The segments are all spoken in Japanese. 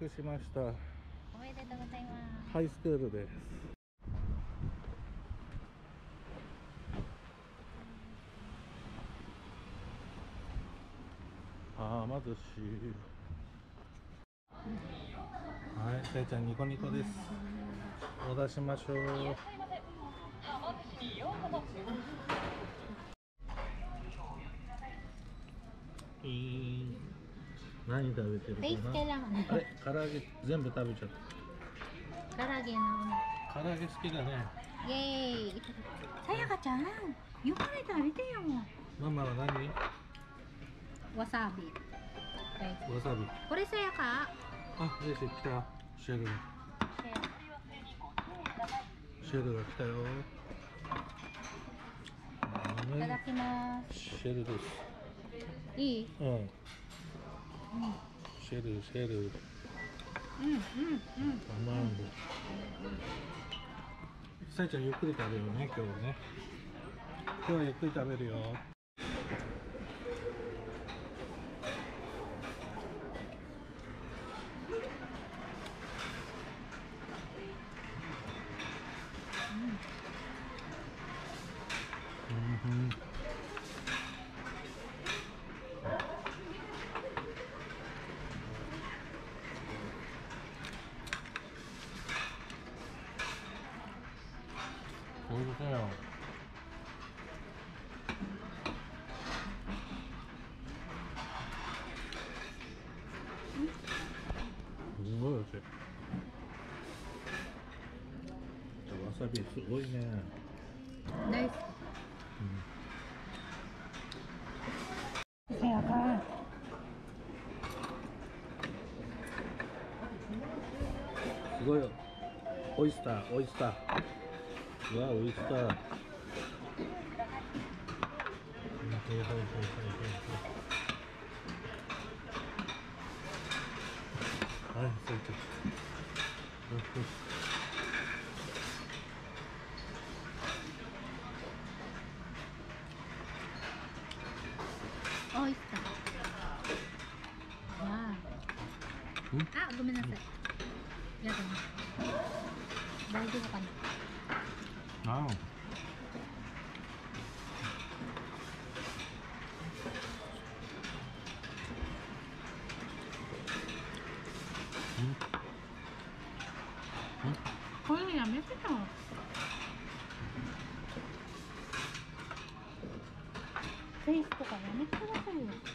しました。おめでとうございます。ハイスクールで。すああまずしはいさえちゃんニコニコです。お出しましょう。いい。何食べてるかな？あれ唐揚げ全部食べちゃっ唐揚げの。た唐揚げ好きだねイエーイ。さやかちゃん、よかれ食べてよ。ママは何？わさび。わさびこれさやか？あ、レイシ来たシェルがシェルが来たよいただきます。シェルですいい？うんシェルシェルうんうんうん。卵さえちゃんゆっくり食べよね今日はね今日はゆっくり食べるようんこういよすごいおいしいわさびすごいね大好き。さやか。すごいよオイスターオイスターうわオイスターはいはいはいはいはいはいそういうことよしよしオイスター。わあ。あ、ごめんなさい。やだな。大丈夫かな。ああこういうのやめてよ。フェイスとかやめてくださいよ。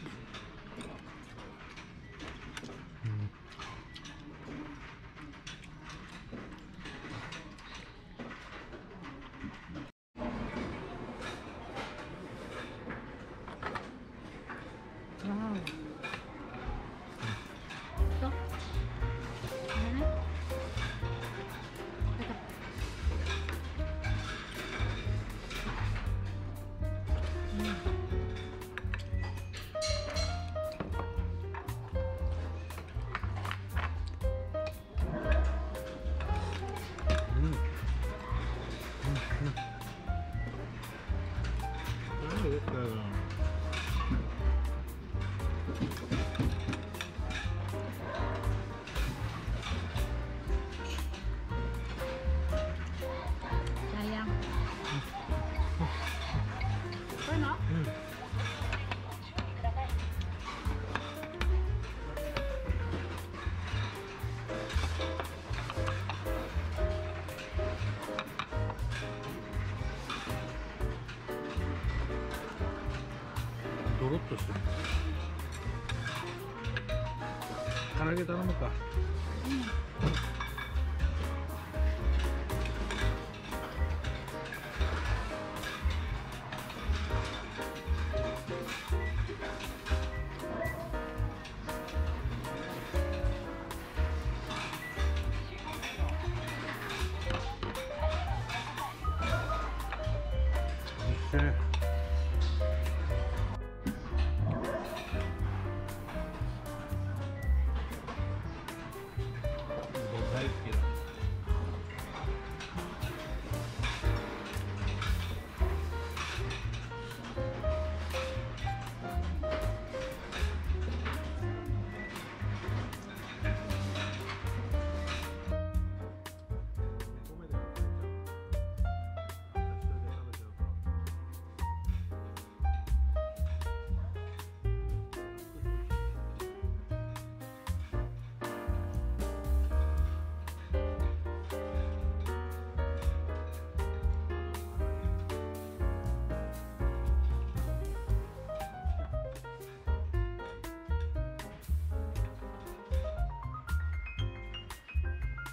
としてる唐揚げ頼むか。そし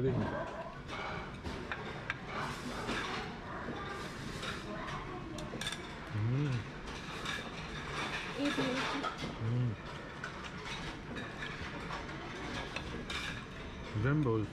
全部うんエビ美味しいうん全部おいしい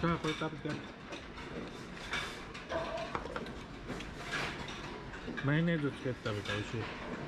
じゃあこれ食べて。マヨネーズつけて食べて美味しい。